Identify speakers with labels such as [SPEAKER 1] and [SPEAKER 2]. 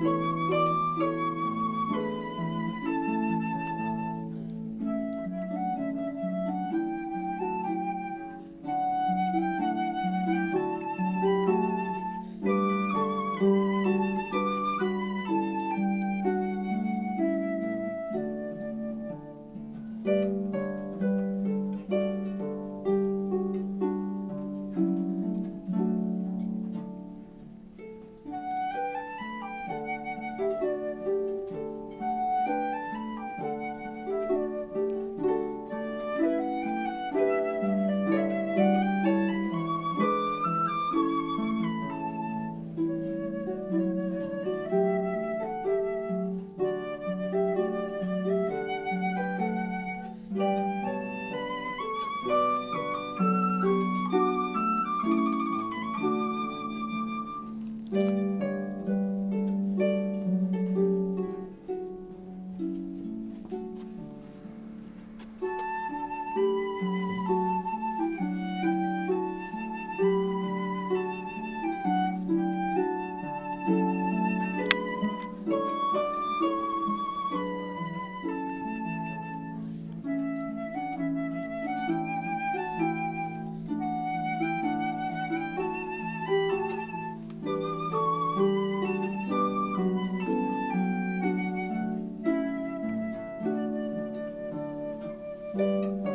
[SPEAKER 1] thank you
[SPEAKER 2] Música Música